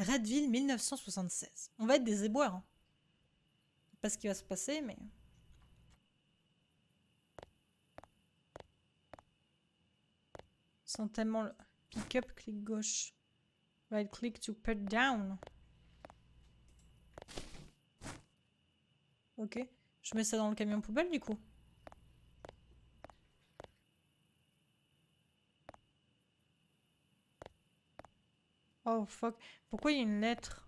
Redville 1976. On va être des éboueurs. Hein. Pas ce qui va se passer, mais. Sans tellement le. Pick up, clic gauche. Right click to put down. Ok. Je mets ça dans le camion poubelle du coup. Oh fuck. Pourquoi il y a une lettre?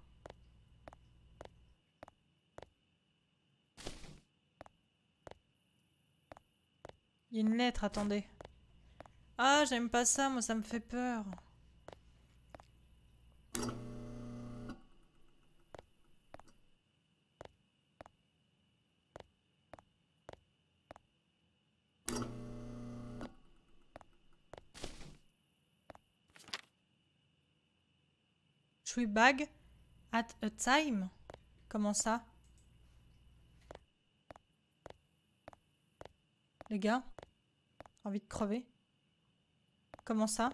Il y a une lettre, attendez. Ah, j'aime pas ça, moi ça me fait peur. Three bag at a time Comment ça? Les gars Envie de crever Comment ça?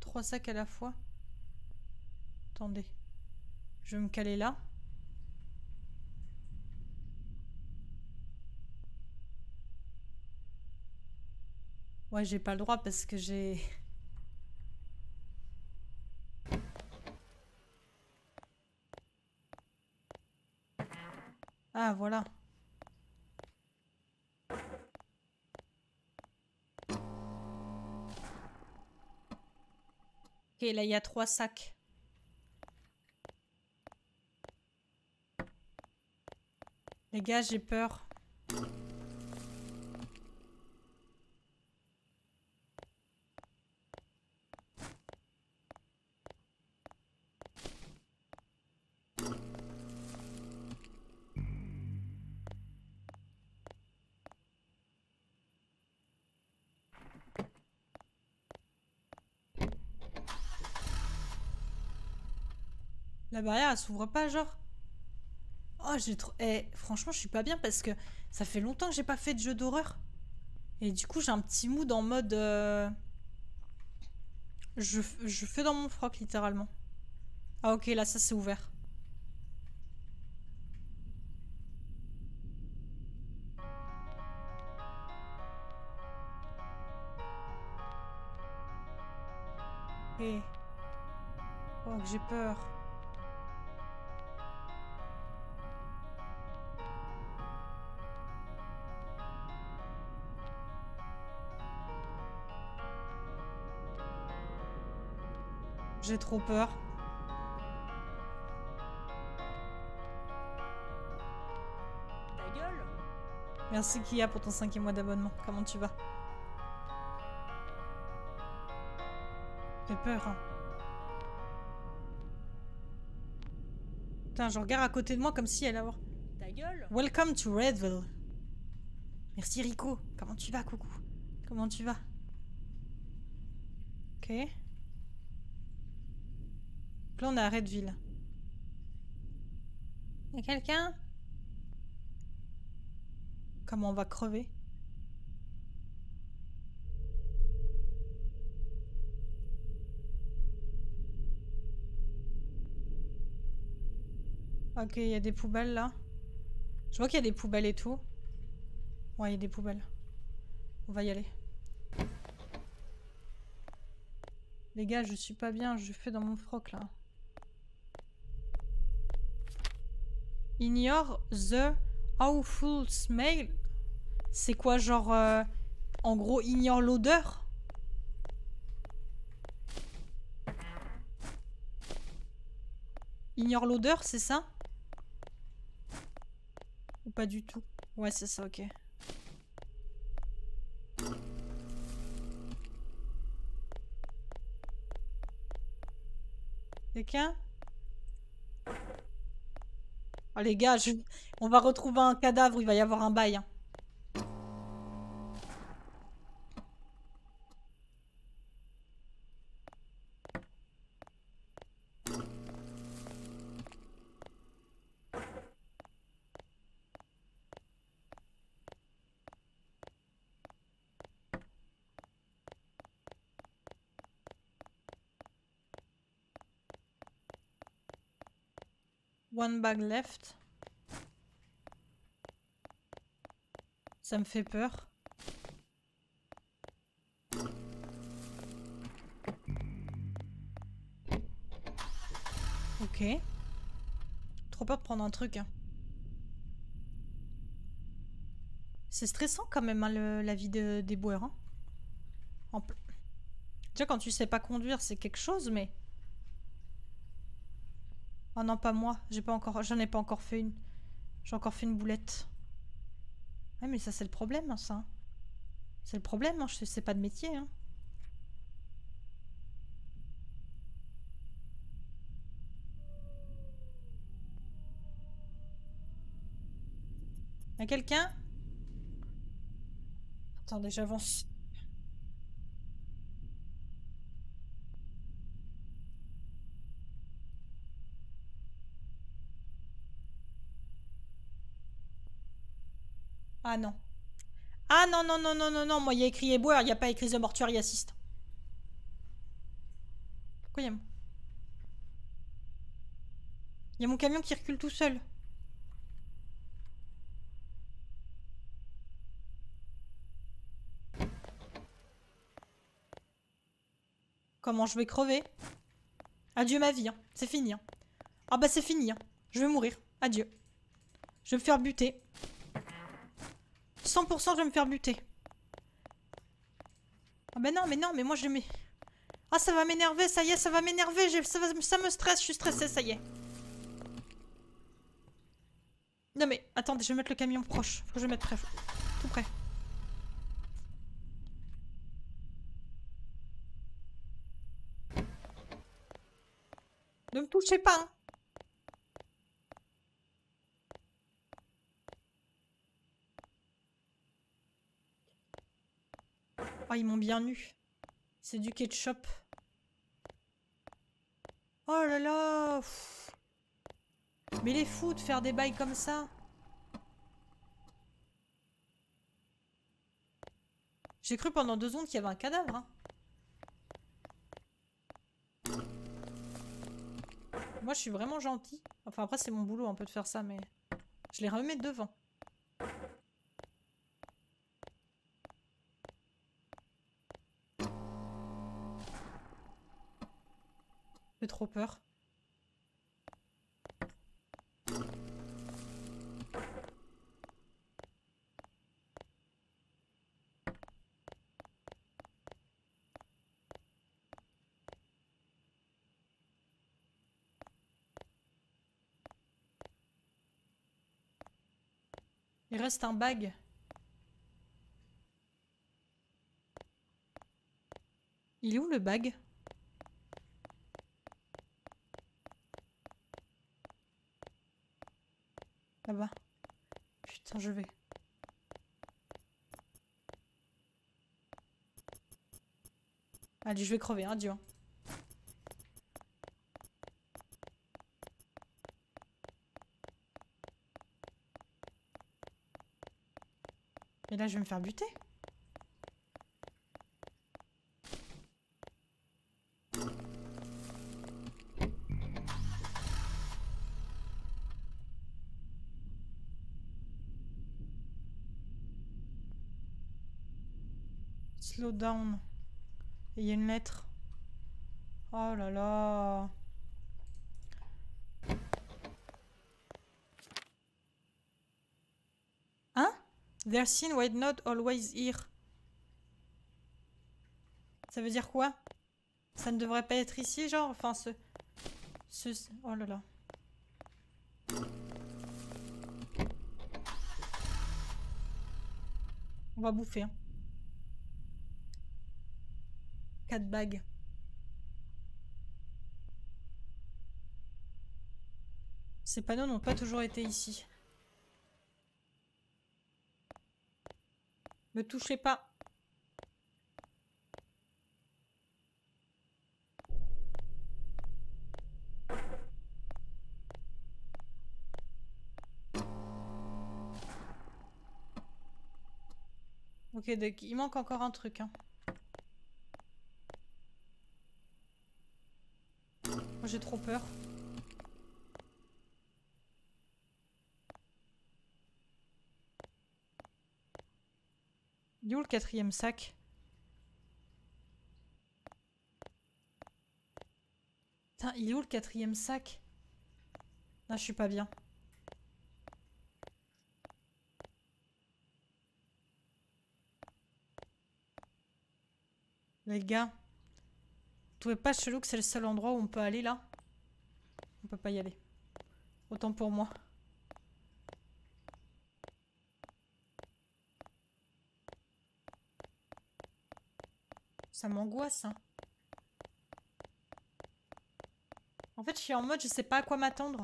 Trois sacs à la fois Attendez. Je me caler là. Ouais, j'ai pas le droit parce que j'ai... Ah, voilà. Ok, là, il y a trois sacs. Les gars, j'ai peur. Barrière, elle s'ouvre pas, genre Oh, j'ai trop... Eh, franchement, je suis pas bien parce que ça fait longtemps que j'ai pas fait de jeu d'horreur. Et du coup, j'ai un petit mood en mode... Euh, je, fais dans mon froc, littéralement. Ah ok, là, ça c'est ouvert. Eh. Oh, j'ai peur. J'ai trop peur. Ta gueule Merci Kia pour ton cinquième mois d'abonnement. Comment tu vas? J'ai peur. Hein. Putain, je regarde à côté de moi comme si elle allait Ta gueule Welcome to Redville. Merci Rico. Comment tu vas, coucou? Comment tu vas? Ok. Là, on est à Redville. Y'a quelqu'un? Comment on va crever? Ok, il y a des poubelles là. Je vois qu'il y a des poubelles et tout. Ouais, il y a des poubelles. On va y aller. Les gars, je suis pas bien, je fais dans mon froc là. Ignore the awful smell. C'est quoi, genre... Euh, en gros, ignore l'odeur? Ignore l'odeur, c'est ça? Ou pas du tout? Ouais, c'est ça, ok. Quelqu'un? Oh les gars, on va retrouver un cadavre, il va y avoir un bail. Hein. One bag left. Ça me fait peur. Ok. Trop peur de prendre un truc. hein. C'est stressant quand même hein, la vie de, des boueurs. hein. En quand tu sais pas conduire c'est quelque chose mais... Oh non pas moi, j'ai pas encore, j'en ai pas encore fait une. J'ai encore fait une boulette. Ouais mais ça c'est le problème hein, ça. C'est le problème, hein, je sais c'est pas de métier. Hein. Quelqu'un? Attendez, j'avance. Ah non. Ah non, non, non, non, non, non, moi il y a écrit éboueur, il n'y a pas écrit The Mortuary Assist. Pourquoi il y a... Il y a mon camion qui recule tout seul. Comment je vais crever? Adieu ma vie, hein. c'est fini. hein. Ah bah c'est fini, hein. je vais mourir. Adieu. Je vais me faire buter. 100% je vais me faire buter. Ah bah non, mais non, mais moi je mets... Ah ça va m'énerver, ça y est, ça va m'énerver, ça, me stresse, je suis stressée, ça y est. Non mais, attendez, je vais mettre le camion proche. Faut que je mette près. Tout près. Ne me touchez pas, hein. Oh, ils m'ont bien eu. C'est du ketchup. Oh là là pff. Mais les fous de faire des bails comme ça. J'ai cru pendant deux secondes qu'il y avait un cadavre. hein. Moi, je suis vraiment gentil. Enfin, après, c'est mon boulot un peu de faire ça, mais... Je les remets devant. Trop peur. Il reste un bag. Il est où le bag Là-bas. Putain, je vais. Je vais crever, hein, Dieu. Et là, je vais me faire buter. Slow down. Et il y a une lettre. Oh là là. Hein? Their sin were not always here. Ça veut dire quoi? Ça ne devrait pas être ici, genre? Enfin, ce... ce... Oh là là. On va bouffer, hein. 4 bagues. Ces panneaux n'ont pas toujours été ici. Me touchez pas. Ok, donc il manque encore un truc. Hein. J'ai trop peur. Il est où le quatrième sac? Putain, il est où le quatrième sac? Là, je suis pas bien. Les gars trouvez pas chelou que c'est le seul endroit où on peut aller là On peut pas y aller. Autant pour moi. Ça m'angoisse, hein. En fait, je suis en mode, je sais pas à quoi m'attendre.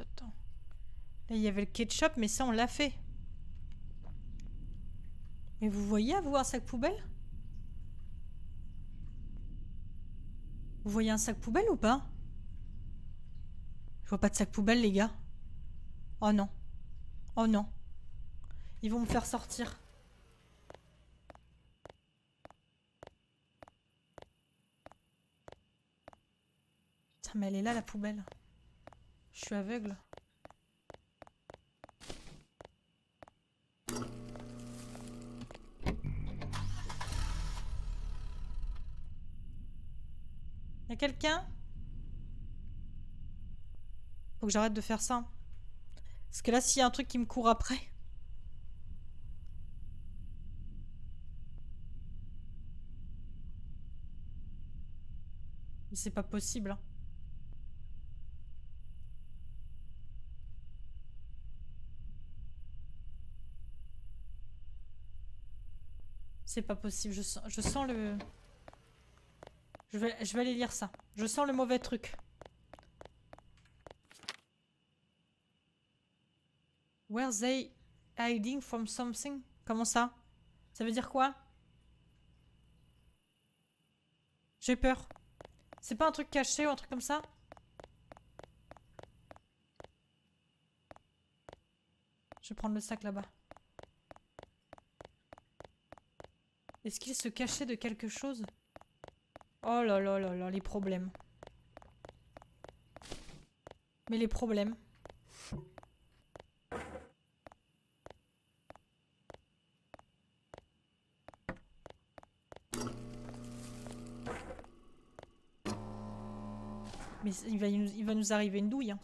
Là, il y avait le ketchup, mais ça, on l'a fait. Mais vous voyez à vous un sac poubelle? Vous voyez un sac poubelle ou pas? Je vois pas de sac poubelle, les gars. Oh non. Oh non. Ils vont me faire sortir. Putain, mais elle est là, la poubelle. Je suis aveugle. Y'a quelqu'un? Faut que j'arrête de faire ça. Parce que là, s'il y a un truc qui me court après... C'est pas possible. Hein. C'est pas possible, je sens, je sens le... Je vais, je vais aller lire ça. Je sens le mauvais truc. Were they hiding from something? Comment ça? Ça veut dire quoi? J'ai peur. C'est pas un truc caché ou un truc comme ça? Je vais prendre le sac là-bas. Est-ce qu'il se cachait de quelque chose? Oh là là là là, les problèmes. Mais les problèmes. Mais il va, nous arriver une douille. Hein.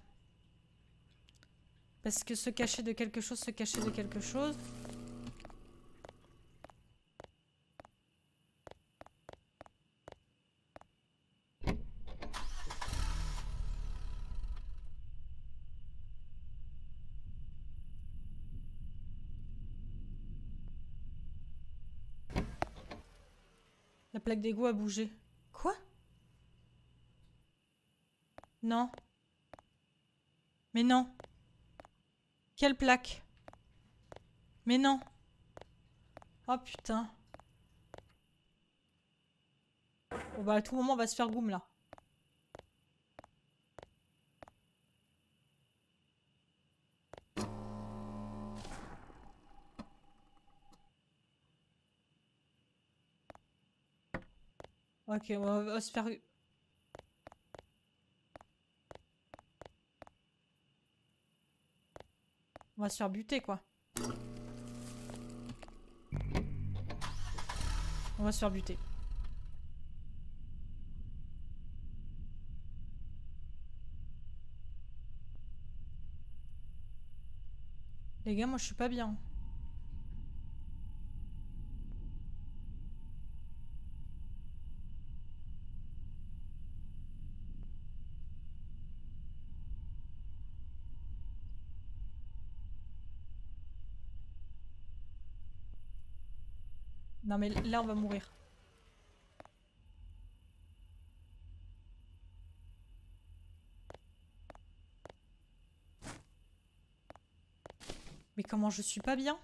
Parce que se cacher de quelque chose, se cacher de quelque chose... plaque d'égout a bougé. Quoi? Non. Mais non. Quelle plaque? Mais non. Oh putain. Bon bah à tout moment on va se faire goum là. Ok, on va, se faire... On va se faire buter, quoi. On va se faire buter. Les gars, moi je suis pas bien. Non mais l'arbre va mourir. Mais comment je suis pas bien?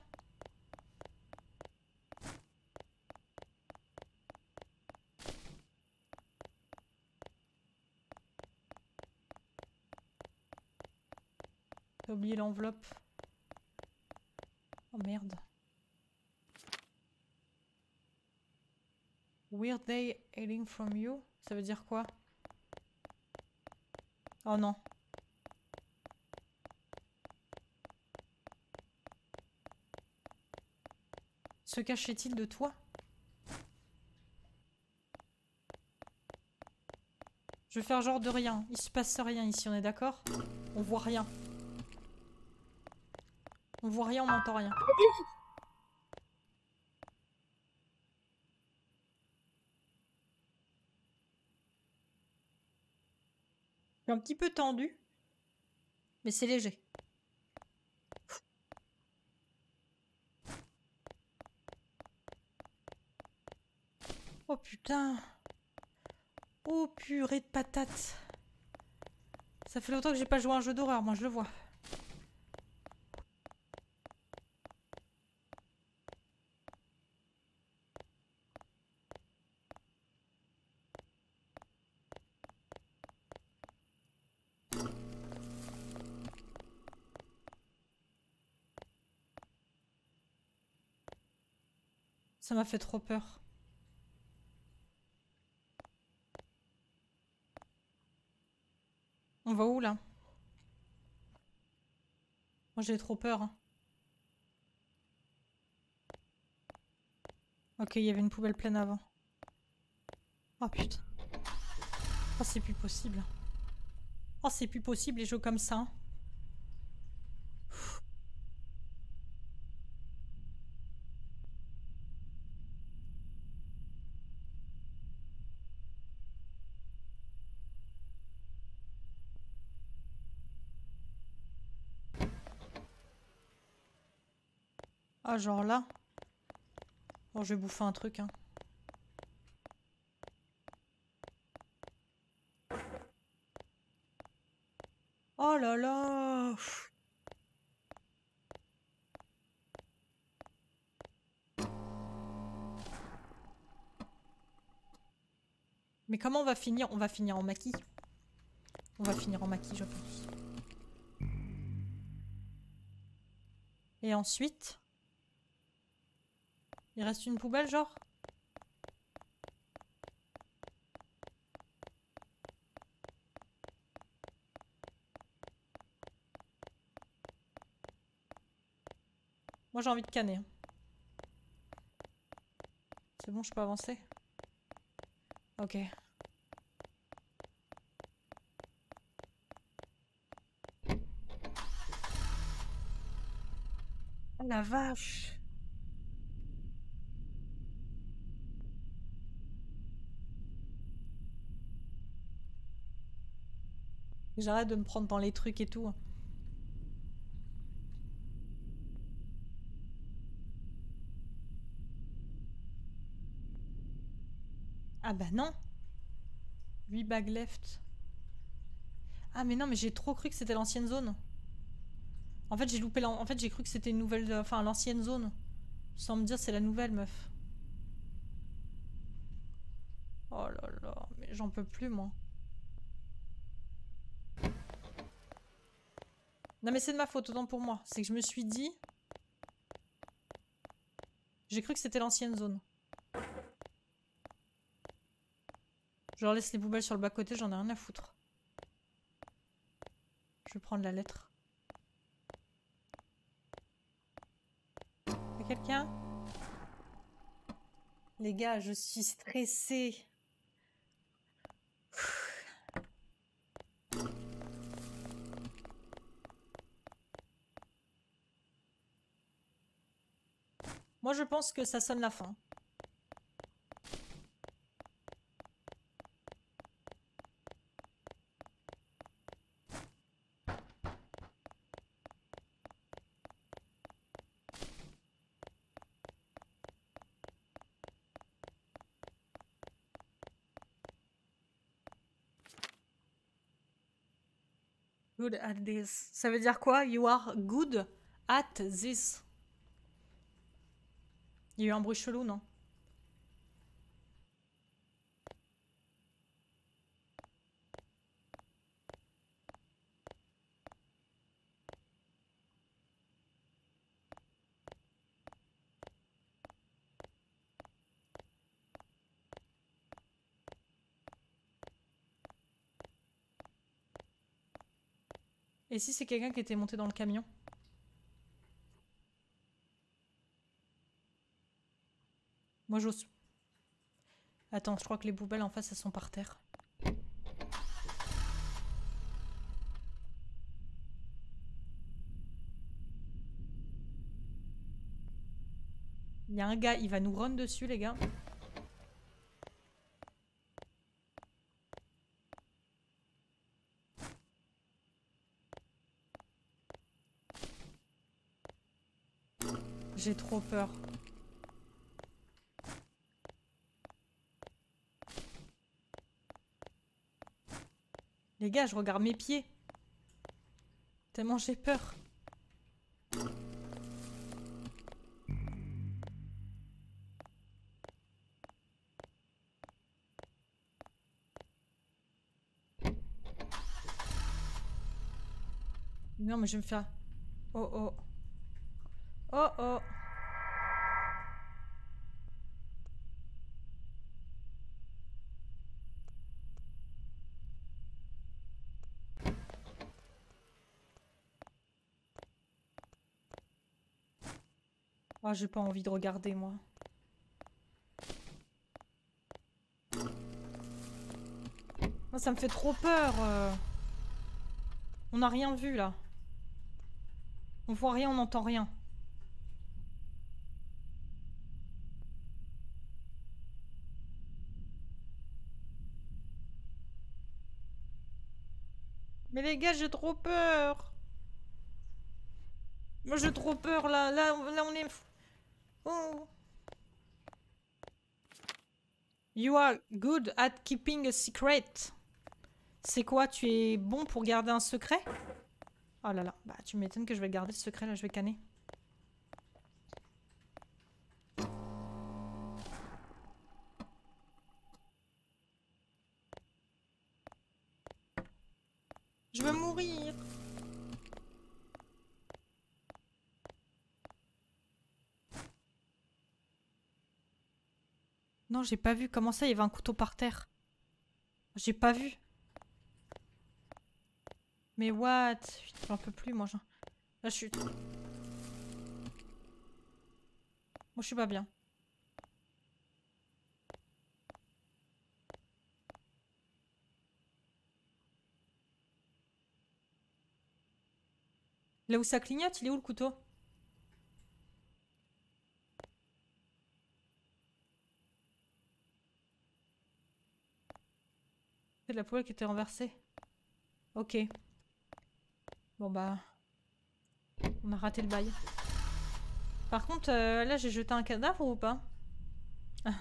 T'as oublié l'enveloppe. Oh merde. Weird day hailing from you Ça veut dire quoi? Oh non. Se cachait-il de toi? Je vais faire genre de rien. Il se passe rien ici, on est d'accord? On voit rien. On voit rien, on n'entend rien. Petit peu tendu, mais c'est léger. Oh putain. Oh purée de patates. Ça fait longtemps que j'ai pas joué à un jeu d'horreur, moi je le vois. Ça m'a fait trop peur. On va où là? Moi j'ai trop peur. hein. Ok, il y avait une poubelle pleine avant. Oh putain. Oh c'est plus possible. Oh c'est plus possible les jeux comme ça. Genre là. Bon je vais bouffer un truc hein. Oh là là. Mais comment on va finir? On va finir en maquis. On va finir en maquis, je pense. Et ensuite? Il reste une poubelle, genre? Moi j'ai envie de canner. C'est bon, je peux avancer? Ok. Oh la vache J'arrête de me prendre dans les trucs et tout. Ah bah non 8 bags left. Ah mais non, mais j'ai trop cru que c'était l'ancienne zone. En fait, j'ai loupé En fait, j'ai cru que c'était une nouvelle... Enfin, l'ancienne zone. Sans me dire c'est la nouvelle, meuf. Oh là là, mais j'en peux plus, moi. Non mais c'est de ma faute, autant pour moi. C'est que je me suis dit... J'ai cru que c'était l'ancienne zone. Je leur laisse les poubelles sur le bas-côté, j'en ai rien à foutre. Je vais prendre la lettre. Y'a quelqu'un? Les gars, je suis stressée. Je pense que ça sonne la fin. Good at this. Ça veut dire quoi? You are good at this. Il y a eu un bruit chelou, non? Et si c'est quelqu'un qui était monté dans le camion? J'ose. Attends, je crois que les poubelles en face elles sont par terre. Il y a un gars, il va nous run dessus les gars. J'ai trop peur. Les gars, je regarde mes pieds. Tellement j'ai peur. Non, mais je vais me faire... Oh oh. Oh oh. Oh, j'ai pas envie de regarder, moi. Oh, ça me fait trop peur. euh. On n'a rien vu, là. On voit rien, on n'entend rien. Mais les gars, j'ai trop peur. Moi, j'ai trop peur, là. Là, là on est... Oh. You are good at keeping a secret. C'est quoi Tu es bon pour garder un secret? Oh là là, bah tu m'étonnes que je vais garder le secret là, je vais canner. Je veux mourir. Non, j'ai pas vu. Comment ça, il y avait un couteau par terre? J'ai pas vu. Mais what? J'en peux plus, moi. Là, je suis... Moi, je suis pas bien. Là où ça clignote, il est où le couteau? C'est de la poêle qui était renversée. Ok. Bon bah... On a raté le bail. Par contre, euh, là j'ai jeté un cadavre ou pas? Ah.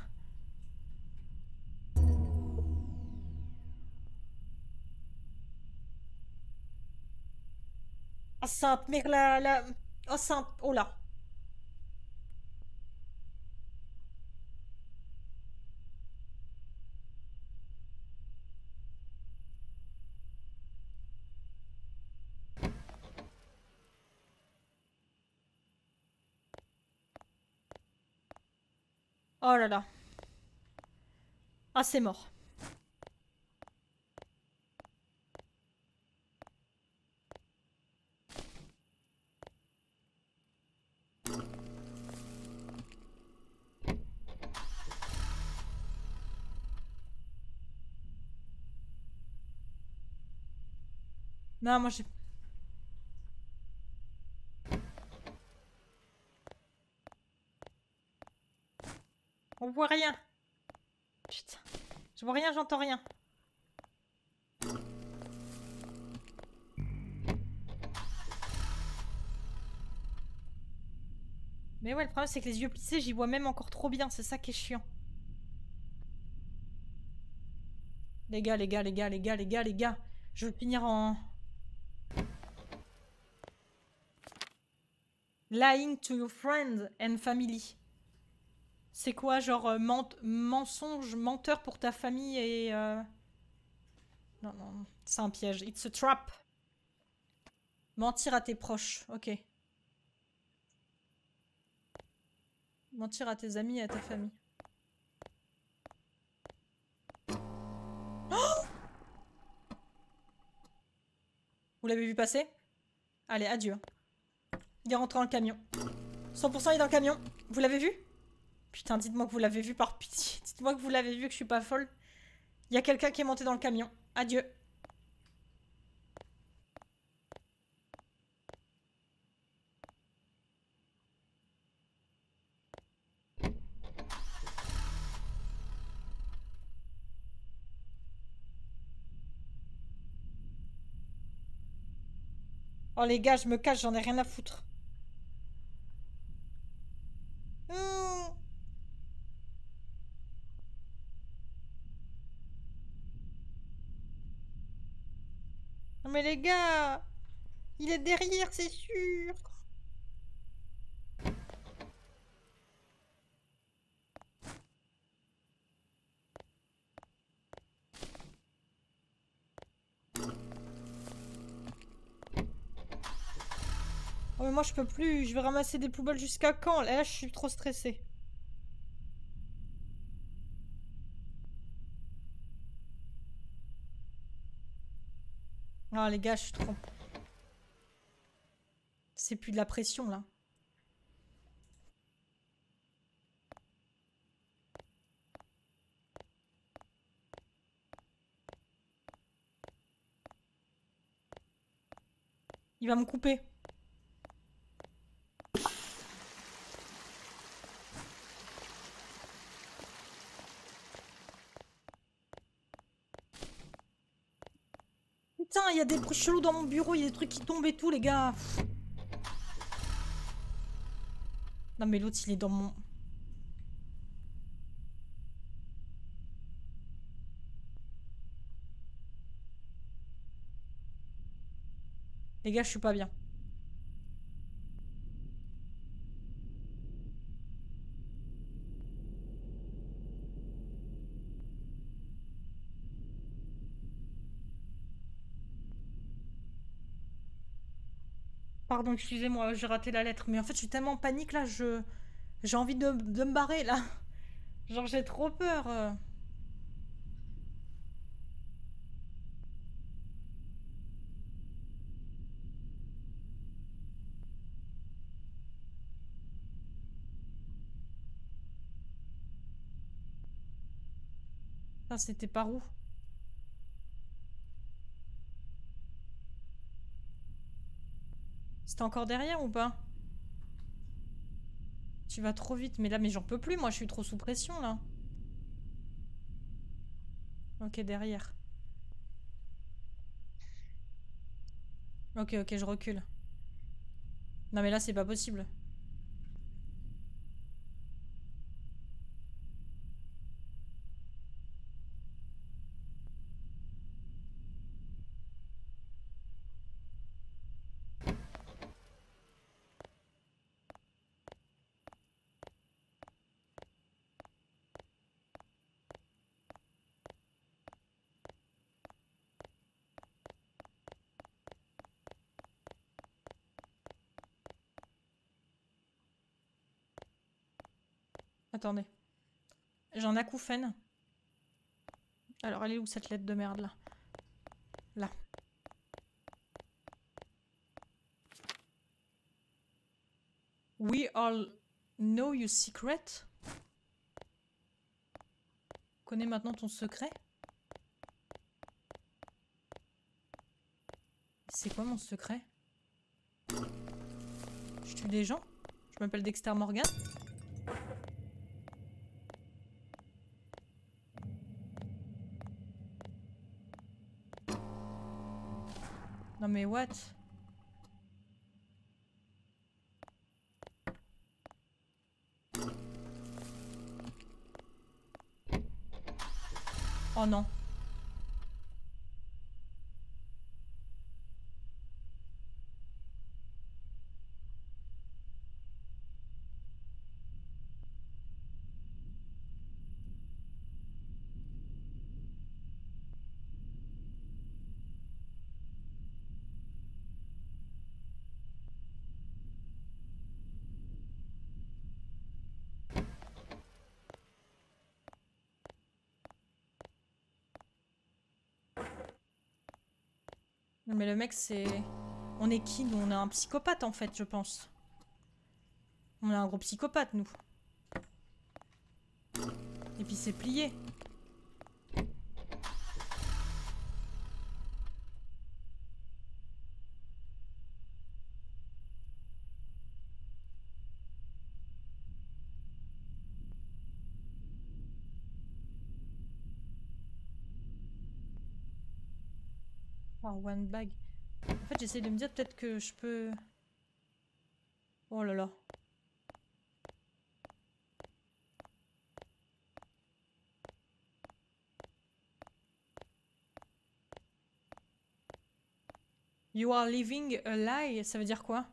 Oh sainte, merde la... la... Oh sainte, oh là Oh là là. Ah, c'est mort. Non, moi j'ai... On voit rien. Putain. Je vois rien, j'entends rien. Mais ouais, le problème c'est que les yeux plissés, j'y vois même encore trop bien. C'est ça qui est chiant. Les gars, les gars, les gars, les gars, les gars, les gars. Je veux finir en... Lying to your friends and family. C'est quoi, genre euh, ment- mensonge, menteur pour ta famille et... euh, Non, non, c'est un piège. It's a trap. Mentir à tes proches, ok. Mentir à tes amis et à ta famille. Oh Vous l'avez vu passer? Allez, adieu. Il est rentré dans le camion. 100% il est dans le camion. Vous l'avez vu? Putain, dites-moi que vous l'avez vu par pitié. Dites-moi que vous l'avez vu, que je suis pas folle. Il y a quelqu'un qui est monté dans le camion. Adieu. Oh les gars, je me cache, j'en ai rien à foutre. Hmm. Non mais les gars, il est derrière, c'est sûr. Oh mais moi je peux plus, je vais ramasser des poubelles jusqu'à quand? Là je suis trop stressée. Ah les gars, je suis trop... C'est plus de la pression là. Il va me couper. Putain, il y a des bruits chelous dans mon bureau, il y a des trucs qui tombent et tout, les gars. Non mais l'autre, il est dans mon... Les gars, je suis pas bien. Pardon, excusez-moi, j'ai raté la lettre. Mais en fait, je suis tellement en panique là, je... J'ai envie de, me barrer là. Genre, j'ai trop peur. c'était par où? C'était encore derrière ou pas? Tu vas trop vite. Mais là, mais j'en peux plus. Moi, je suis trop sous pression, là. Ok, derrière. Ok, ok, je recule. Non, mais là, c'est pas possible. Attendez. J'ai un acouphène. Alors, elle est où cette lettre de merde là? Là. We all know your secret. Connais maintenant ton secret? C'est quoi mon secret? Je tue des gens? Je m'appelle Dexter Morgan Non mais what? Oh non. Mais le mec c'est... On est qui nous? On est un psychopathe en fait, je pense. On est un gros psychopathe, nous. Et puis c'est plié. One bag. En fait, j'essaie de me dire peut-être que je peux... Oh là là. You are living a lie, ça veut dire quoi?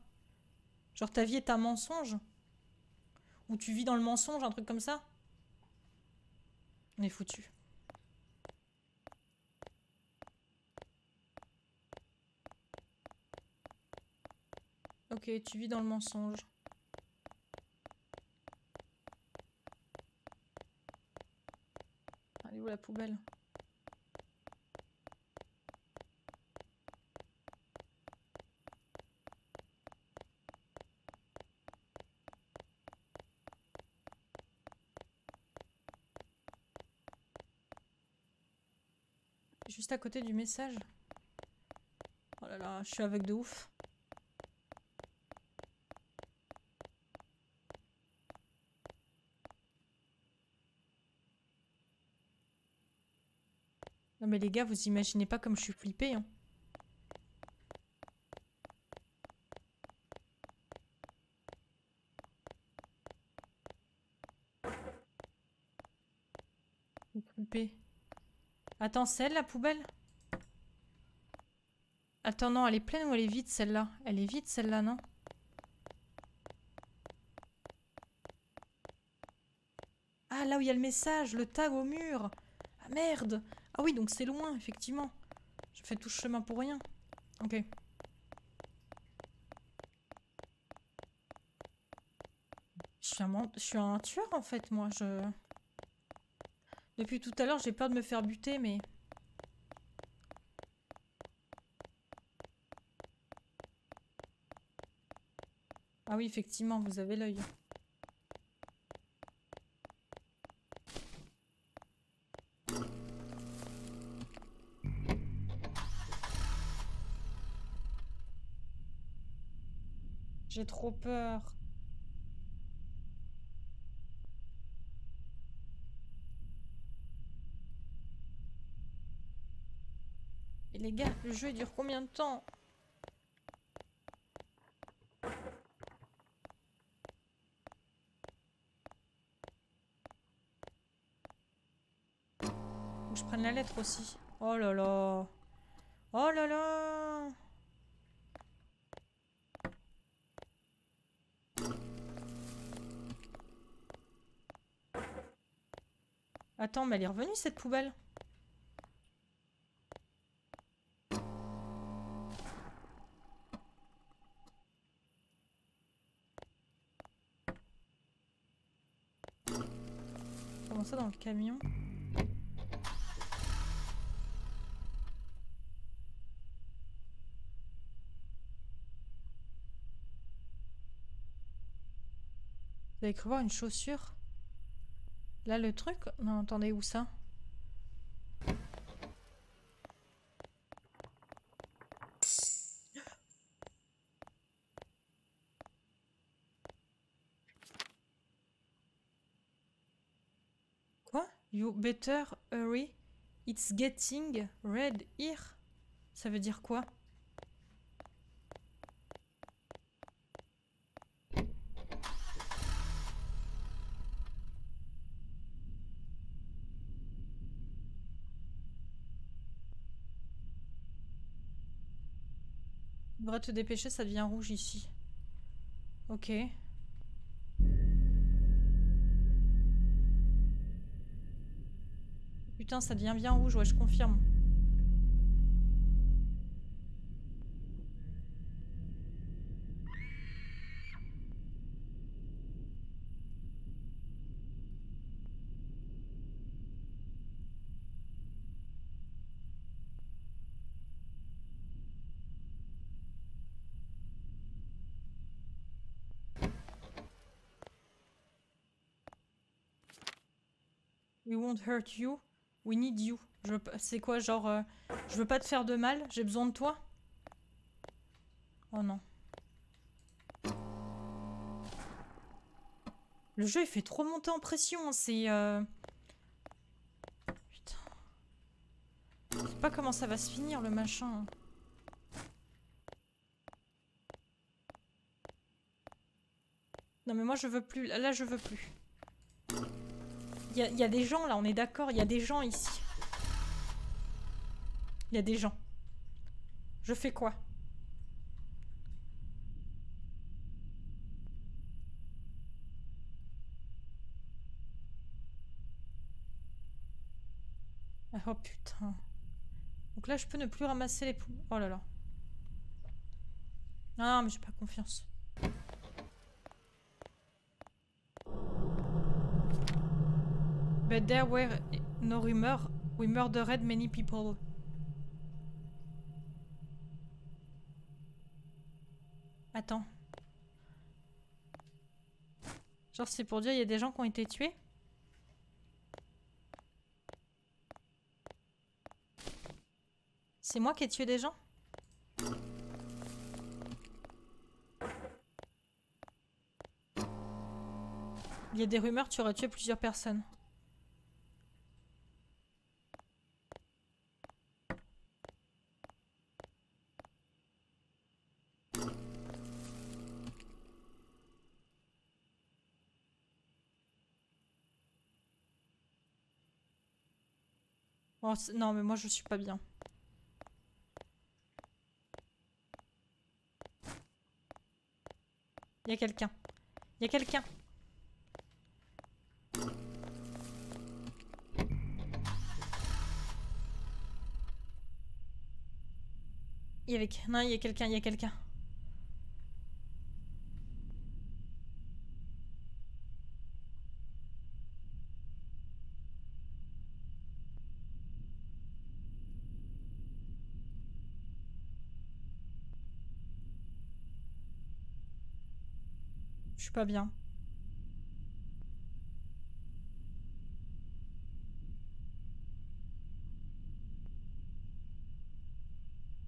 Genre ta vie est un mensonge? Ou tu vis dans le mensonge, un truc comme ça? On est foutu. Ok, tu vis dans le mensonge. Elle est où la poubelle? Juste à côté du message? Oh là là, je suis avec de ouf. Mais les gars, vous imaginez pas comme je suis flippée. Hein. Flippée. Attends, celle la poubelle? Attends, non, elle est pleine ou elle est vide celle-là? Elle est vide celle-là, non? Ah, là où il y a le message, le tag au mur Ah merde oui, donc c'est loin, effectivement. Je fais tout ce chemin pour rien. Ok. Je suis un, je suis un tueur en fait, moi. Je... Depuis tout à l'heure, j'ai peur de me faire buter, mais... Ah oui, effectivement, vous avez l'œil. J'ai trop peur. Et les gars, le jeu dure combien de temps je prenne la lettre aussi. Oh là là. Oh là là. Attends, mais elle est revenue cette poubelle. Comment ça dans le camion? Vous avez cru voir une chaussure? Là, le truc Non, attendez, où ça? Quoi? You better hurry. It's getting red here. Ça veut dire quoi? Te dépêcher, ça devient rouge ici. Ok. Putain, ça devient bien rouge, ouais, je confirme. We won't hurt you. We need you. Je- C'est quoi, genre, euh, je veux pas te faire de mal, j'ai besoin de toi? Oh non. Le jeu, il fait trop monter en pression, hein, c'est... euh, Putain. Je sais pas comment ça va se finir, le machin. Non mais moi je veux plus, là je veux plus. Il y, a- y a des gens là, on est d'accord, il y a des gens ici. Il y a des gens. Je fais quoi? Ah, Oh putain. Donc là je peux ne plus ramasser les poules. Oh là là. Ah mais j'ai pas confiance. But there were no rumor. We murdered many people. Attends. Genre c'est pour dire il y a des gens qui ont été tués? C'est moi qui ai tué des gens? Il y a des rumeurs tu aurais tué plusieurs personnes. Oh, non, mais moi je suis pas bien. Il y a quelqu'un. Il y a quelqu'un. Il y avait... Non, il y a quelqu'un, il y a quelqu'un. Pas bien.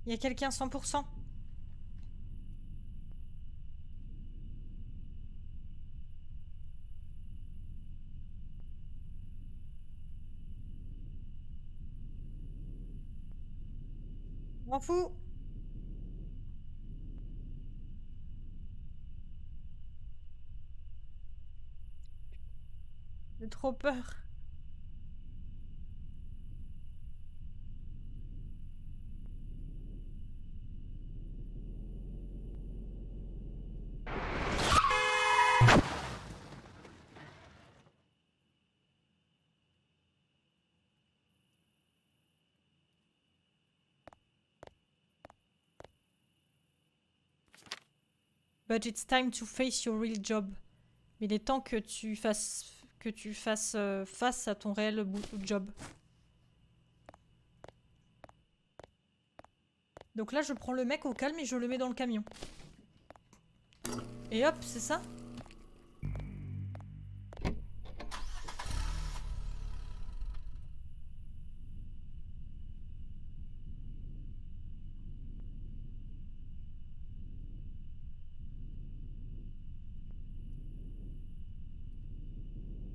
Il y a quelqu'un 100%. M'en fous. Trop peur. But it's time to face your real job. Il est temps que tu fasses que tu fasses euh, face à ton réel job. Donc là, je prends le mec au calme et je le mets dans le camion. Et hop, c'est ça?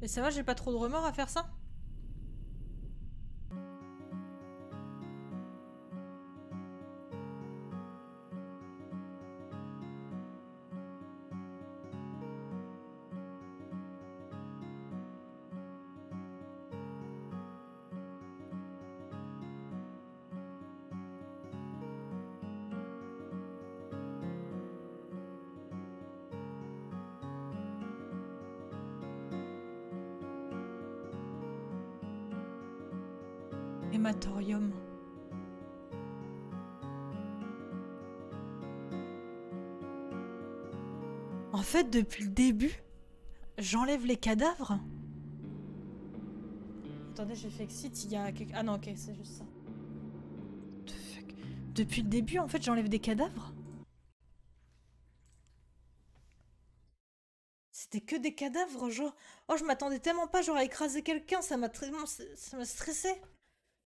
Et ça va, j'ai pas trop de remords à faire ça? Fait, depuis le début, j'enlève les cadavres. Attendez, j'ai fait exit, il y a quelque... Ah non, ok, c'est juste ça. What the fuck Depuis le début, en fait, j'enlève des cadavres C'était que des cadavres, genre. Oh, je m'attendais tellement pas, genre, à écraser quelqu'un, ça m'a. Ça m'a stressé.